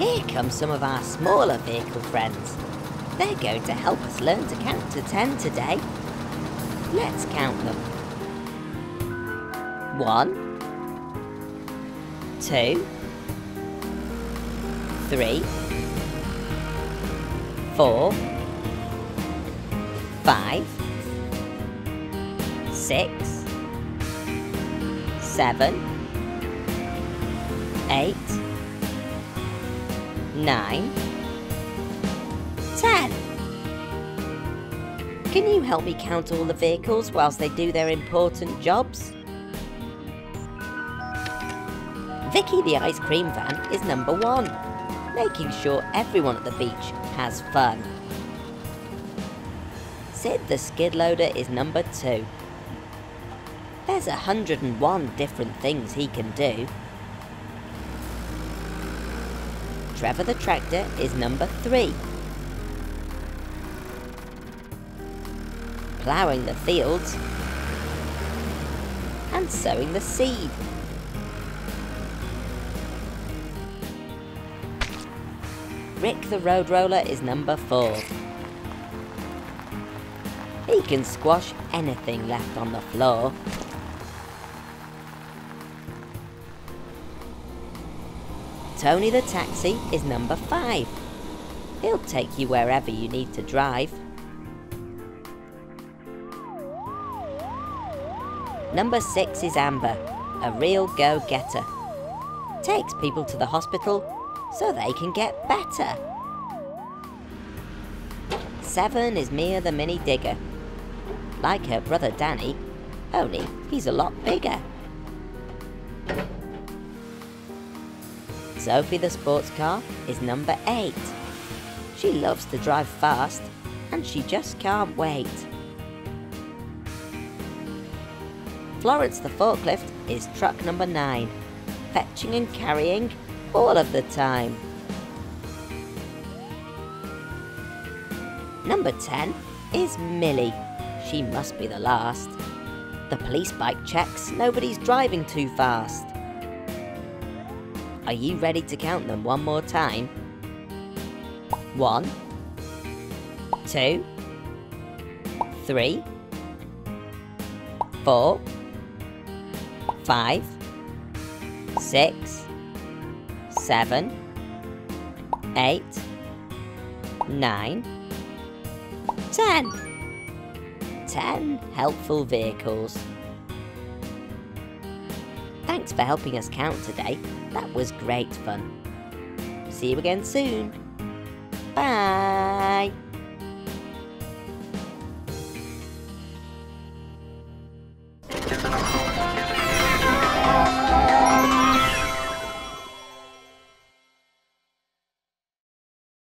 Here come some of our smaller vehicle friends. They're going to help us learn to count to 10 today. Let's count them. One, two, three, four, five, six, seven, eight, nine, ten. Can you help me count all the vehicles whilst they do their important jobs? Vicky the ice cream van is number one, making sure everyone at the beach has fun. Sid the skid loader is number two. There's 101 different things he can do. Trevor the tractor is number three. Ploughing the fields and sowing the seed. Rick the road roller is number four. He can squash anything left on the floor. Tony the taxi is number five. He'll take you wherever you need to drive. Number six is Amber, a real go-getter. Takes people to the hospital so they can get better. Seven is Mia the mini digger. Like her brother Danny, only he's a lot bigger. Sophie the sports car is number eight. She loves to drive fast and she just can't wait. Florence the forklift is truck number nine, fetching and carrying all of the time. Number 10 is Millie. She must be the last. The police bike checks nobody's driving too fast. Are you ready to count them one more time? One, two, three, four, five, six, seven, eight, nine, ten. Ten helpful vehicles. Thanks for helping us count today. That was great fun. See you again soon. Bye.